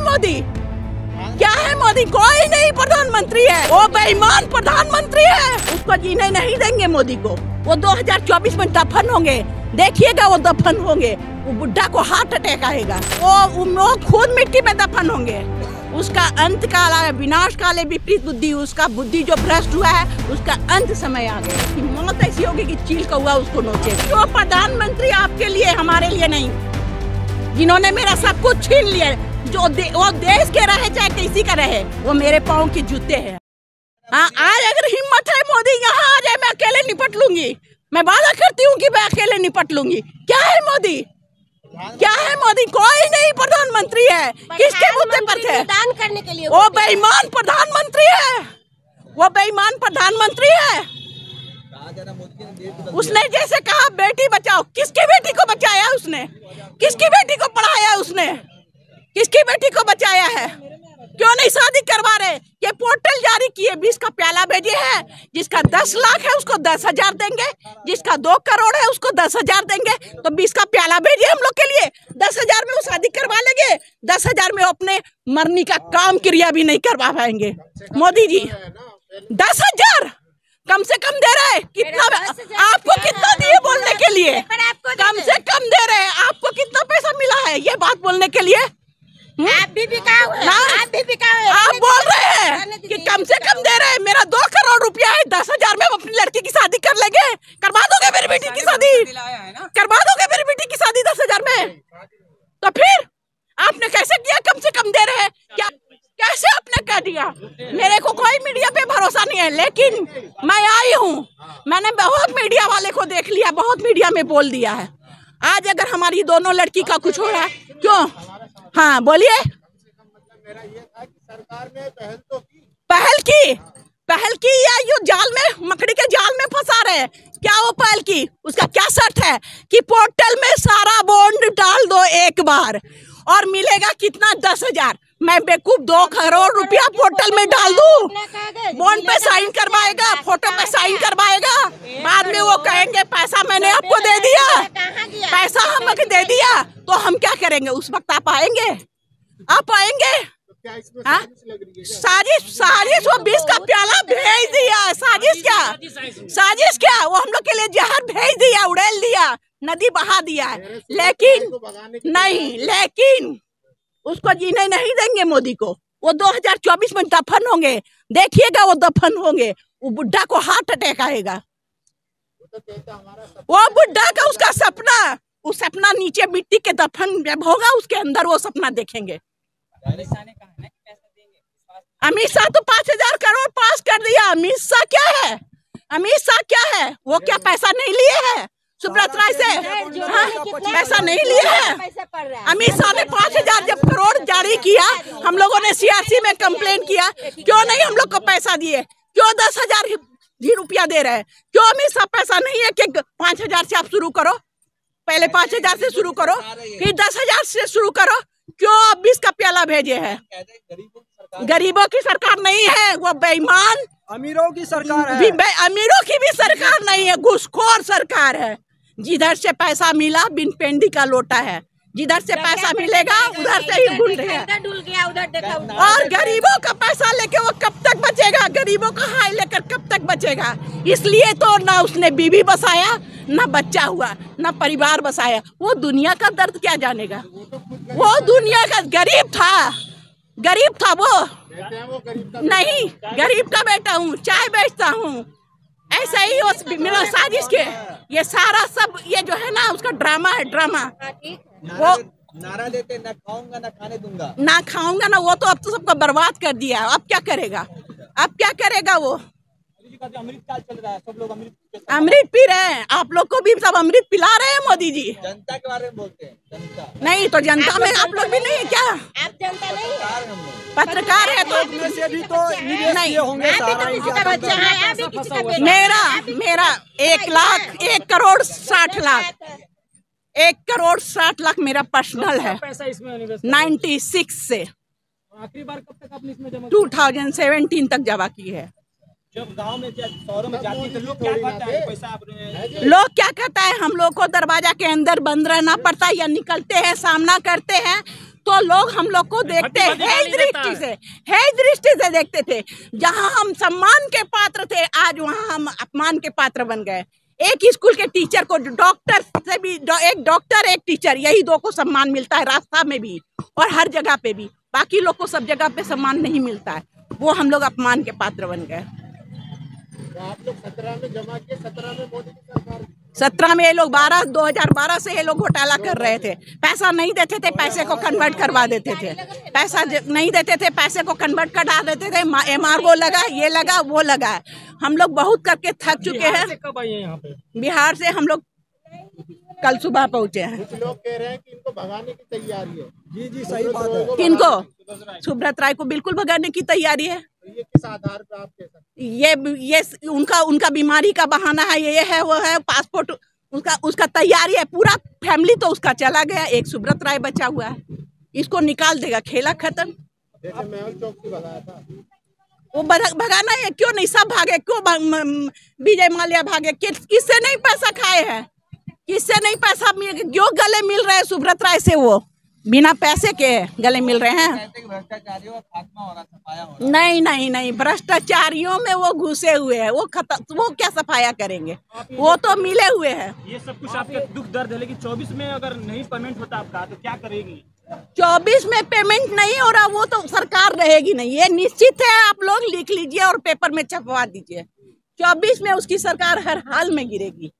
मोदी? क्या है मोदी? कोई नहीं प्रधानमंत्री है। वो बेईमान प्रधानमंत्री है। उसको जीने नहीं देंगे मोदी को। वो 2024 में दफन होंगे। देखिएगा, वो दफन होंगे। वो बुढ़ा को हार्ट अटैक आएगा। वो वो खुद मिट्टी में दफन होंगे। उसका अंत काल आया, विनाश काल है विपरीत बुद्धि। उसका बुद्धि जो भ्रष्ट हुआ है, उसका अंत समय आ गया। कि मौत ऐसी होगी कि चील का हुआ उसको नोचे। वो प्रधानमंत्री आपके लिए, हमारे लिए नहीं, जिन्होंने मेरा सब कुछ छीन लिया जो दे, वो देश के रहे चाहे किसी का रहे वो मेरे पाँव के जूते हैं। हाँ आज अगर हिम्मत है मोदी यहाँ आ जाए मैं अकेले निपट लूँगी। मैं वादा करती हूँ कि मैं अकेले निपट लूँगी। क्या है मोदी? क्या है मोदी? कोई नहीं प्रधानमंत्री है। किसके मुद्दे पर थे दान करने के लिए वो बेईमान प्रधानमंत्री है। वो बेईमान प्रधानमंत्री है। उसने जैसे कहा बेटी बचाओ। किसकी बेटी को बचाया उसने? किसकी बेटी को पढ़ाया उसने? किसकी बेटी को बचाया है? क्यों नहीं शादी करवा रहे? ये पोर्टल जारी किए बीस का प्याला भेजे है जिसका दस लाख है उसको दस हज़ार देंगे जिसका दो करोड़ है उसको दस हज़ार देंगे तो बीस का प्याला भेजिए हम लोग के लिए। दस हज़ार में वो शादी करवा लेंगे दस हज़ार में वो अपने मरनी का काम क्रिया भी नहीं करवा पाएँगे। मोदी जी दस हज़ार? कम से कम दे रहे हैं। कितना आपको कितना दिए बोलने के लिए? कम से कम दे रहे हैं। आपको कितना पैसा मिला है ये बात बोलने के लिए? आप भी बिकाओ आप भी बिकाओ आप बोल रहे हैं कि कम से कम दे रहे हैं। मेरा दो करोड़ रुपया है। दस हज़ार में अपनी लड़की की शादी कर लेंगे। करवा दोगे मेरी बेटी की शादी करवा दोगे मेरी बेटी की शादी दस हज़ार में? तो फिर आपने कैसे किया कम से कम दे रहे हैं? क्या कैसे आपने कह दिया? मेरे को कोई मीडिया पे भरोसा नहीं है। लेकिन मैं आई हूँ। मैंने बहुत मीडिया वाले को देख लिया बहुत मीडिया में बोल दिया है। आज अगर हमारी दोनों लड़की का कुछ हो रहा है क्यों? हाँ बोलिए। पहल की? पहल की या यो जाल में मकड़ी के जाल में फंसा रहे? क्या वो पहल की? उसका क्या शर्त है कि पोर्टल में सारा बॉन्ड डाल दो एक बार और मिलेगा कितना? दस हज़ार। मैं बेकूफ दो करोड़ रुपया पोर्टल में डाल दू? बॉन्ड पे साइन करवाएगा फ़ोटो पे साइन करवाएगा? में वो कहेंगे पैसा मैंने आपको दे दिया। कहाँ दिया पैसा हमको दे दिया तो हम क्या करेंगे? उस वक्त आप आएँगे? आप आएँगे? हाँ? साजिश साजिश वो बीस का प्याला भेज दिया। साजिश क्या? साजिश क्या? वो हम लोग के लिए जहर भेज दिया उड़ेल दिया नदी बहा दिया है। लेकिन नहीं लेकिन उसको जीने नहीं देंगे मोदी को। वो 2024 में दफन होंगे। देखिएगा वो दफन होंगे। वो बुढ़ा को हार्ट अटैक आएगा। वो बुढ़ा का उसका सपना वो सपना नीचे मिट्टी के दफन जब होगा उसके अंदर वो सपना देखेंगे। अमित शाह तो पाँच हज़ार करोड़ पास कर दिया। अमित शाह क्या है? अमित शाह क्या है? वो क्या पैसा नहीं लिए है? सुब्रत राय से हाँ, पैसा नहीं लिए है? अमित शाह ने पाँच हज़ार जब करोड़ जारी किया हम लोगों ने सीआरसी में कंप्लेन किया क्यों नहीं हम लोग को पैसा दिए? क्यों दस हज़ार ही रुपया दे रहे हैं। क्यों शाह पैसा नहीं है कि पाँच हज़ार से आप शुरू करो? पहले पाँच हज़ार से शुरू करो फिर दस हज़ार से शुरू करो। क्यों आप बीस का प्याला भेजे है? गरीबों की सरकार नहीं है वो बेईमान। अमीरों की सरकार है। अमीरों की भी सरकार नहीं है घुसखोर सरकार है। जिधर से पैसा मिला बिन पेंडी का लोटा है। जिधर से पैसा मिलेगा उधर से ही घूम रहे हैं। और गरीबों का पैसा लेके वो कब तक बचेगा? गरीबों का हाई लेकर कब तक बचेगा? इसलिए तो ना उसने बीवी बसाया ना बच्चा हुआ ना परिवार बसाया। वो दुनिया का दर्द क्या जानेगा? वो दुनिया का गरीब था। गरीब था वो। नहीं गरीब का बेटा हूँ चाय बेचता हूँ। ऐसा ही उस मेरा साजिश के। ये सारा सब ये जो है ना उसका ड्रामा है ड्रामा। है वो नारा देते न खाऊँगा न खाने दूँगा। ना खाऊँगा ना वो तो अब तो सबको बर्बाद कर दिया अब क्या करेगा? अब क्या करेगा वो? अमृत चल रहा है सब लोग अमृत अमृत पी रहे हैं। आप लोग को भी सब अमृत पिला रहे हैं मोदी जी। जनता के बारे में बोलते हैं जनता। नहीं तो जनता में आप लोग भी नहीं है क्या? आप जनता नहीं है? पत्रकार है तो से भी तो नहीं। तो है मेरा मेरा एक लाख एक करोड़ साठ लाख। एक करोड़ साठ लाख मेरा पर्सनल है। पैसा इसमें निवेश नाइन्टी सिक्स से। आखिरी बार कब तक आपने इसमें जमा टू थाउज़ेंड सेवेंटीन तक जमा की है। जब गाँव में में जाती है तो लोग क्या कहते हैं? पैसा आपने लोग क्या कहता है? हम लोग को दरवाज़ा के अंदर बंद रहना पड़ता है या निकलते हैं सामना करते हैं तो लोग हम लोग को देखते देता दृष्टि से हेज दृष्टि से देखते थे। जहाँ हम सम्मान के पात्र थे आज वहाँ हम अपमान के पात्र बन गए। एक स्कूल के टीचर को डॉक्टर से भी एक डॉक्टर, एक टीचर, यही दो को सम्मान मिलता है रास्ता में भी और हर जगह पे भी। बाकी लोग को सब जगह पे सम्मान नहीं मिलता है। वो हम लोग अपमान के पात्र बन गए। आप लोग सत्रह में ये लोग बारह दो हज़ार बारह से ये लोग घोटाला कर रहे थे। पैसा नहीं देते थे पैसे को कन्वर्ट करवा देते थे। पैसा नहीं देते थे पैसे को कन्वर्ट करा देते थे एम आर वो लगा ये लगा वो लगा। हम लोग बहुत करके थक चुके हैं। है बिहार से हम लोग कल सुबह पहुँचे हैं। कुछ लोग कह रहे हैं कि इनको भगाने की तैयारी है। जी जी सही बात है। किनको? सुब्रत राय को बिल्कुल भगाने की तैयारी है। तो ये किस आधार पर आप कह सकते ये ये उनका उनका बीमारी का बहाना है ये है वो है पासपोर्ट उसका उसका तैयारी है पूरा फैमिली तो उसका चला गया एक सुब्रत राय बचा हुआ है। इसको निकाल देगा खेला खत्म। वो भगा- भगाना है क्यों नहीं सब भागे क्यों विजय माल्या भागे किस किससे नहीं पैसा खाए हैं? किससे नहीं पैसा क्यों गले मिल रहे हैं सुब्रत राय से वो। बिना पैसे के गले मिल रहे हैं। नहीं नहीं नहीं भ्रष्टाचारियों में वो घुसे हुए हैं वो खत्म वो क्या सफाया करेंगे? वो तो मिले हुए हैं। ये सब कुछ आपके दुख दर्द है लेकिन 24 में अगर नहीं पेमेंट होता आपका तो क्या करेगी? चौबीस में पेमेंट नहीं हो रहा वो तो सरकार रहेगी नहीं। ये निश्चित है आप लोग लिख लीजिए और पेपर में छपवा दीजिए। चौबीस में उसकी सरकार हर हाल में गिरेगी।